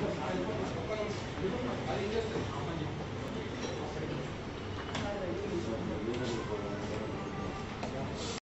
あ、いろんな、いろんな、あれ言うてる、あんまり、いろんな、いろんな、いろんな。